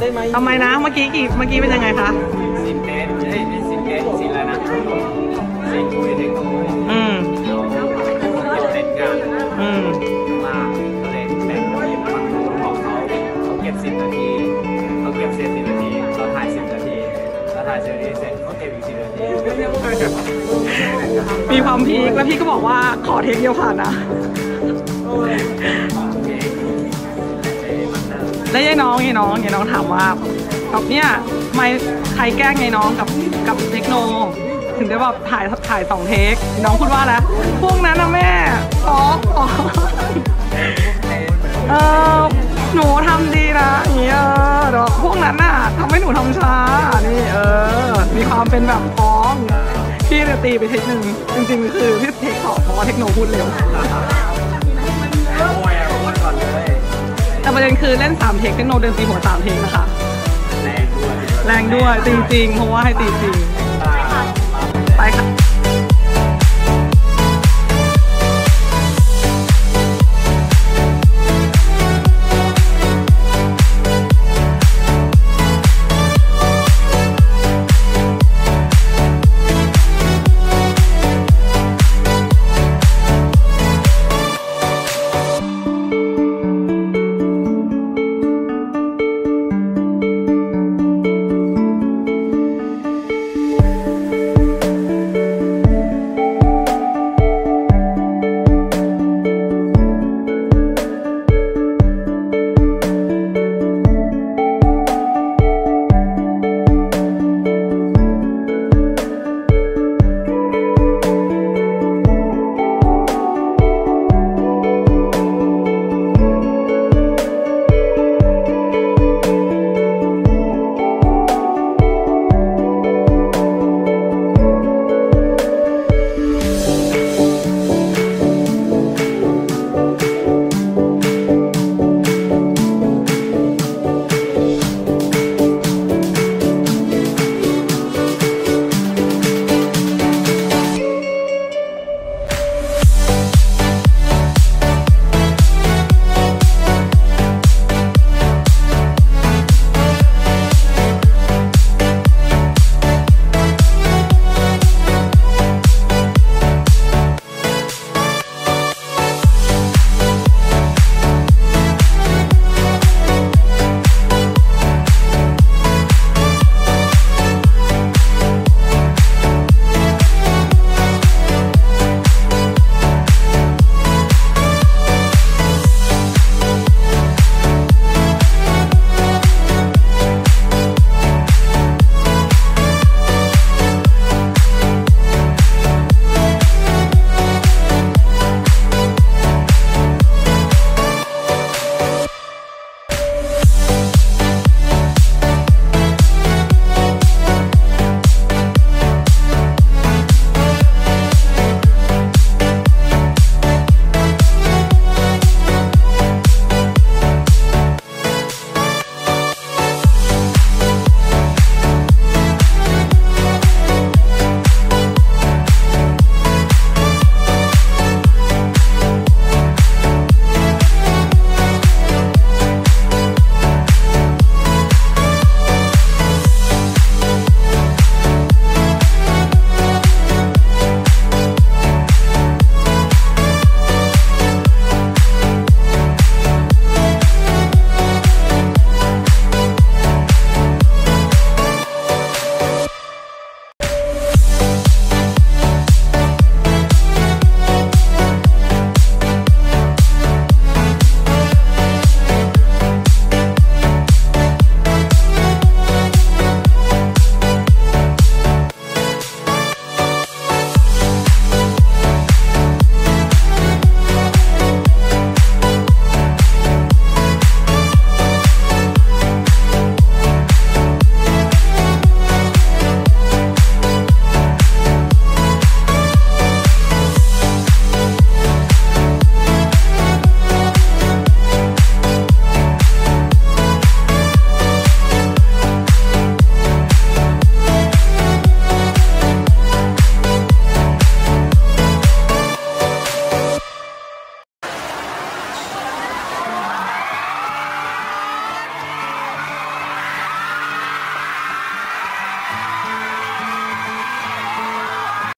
ได้ไหมทำไมนะ เมื่อกี้กี่เมื่อกี้เป็นยังไงคะสินเทสเอ้ยไม่สินเทสสินอะไรนะสินคุยเทคโนโลยีอืมเราเก็บเสร็จงานอืมมาก็เลยแบ่งทีมฝั่งนู้นของเขาเขาเก็บสิบนาทีเขาเก็บเสร็จสิบนาทีเราถ่ายสิบนาทีเราถ่ายสิบนาทีเสร็จเขาเก็บอีกสิบนาทีมีความพีคแล้วพี่ก็บอกว่าขอเทคเดียวผ่านนะ แล้วยายน้องยายน้องยายน้องถามว่าแบบเนี่ยทำไมใครแกล้งยายน้องกับกับเทคโน ถึงได้แบบถ่ายถ่ายสองเทคน้องพูดว่าแล้วพวกนั้นนะแม่อ๋ออ๋อเออหนูทำดีนะอย่างเงี้ยเออเดี๋ยวพวกนั้นน่ะทำให้หนูทำช้านี่เออ มีความเป็นแบบพ้องพี่เนี่ยตีไปเทคหนึ่งจริงๆ คือพี่เทคสองเพราะว่าเทคโนพูดเร็ว แต่ประเด็นคือเล่นสามเทคเทคโนเดินตีหัวสามเทคนะคะ แรงด้วย แรงด้วยจริงๆเพราะว่าให้ตีจริง ไปค่ะ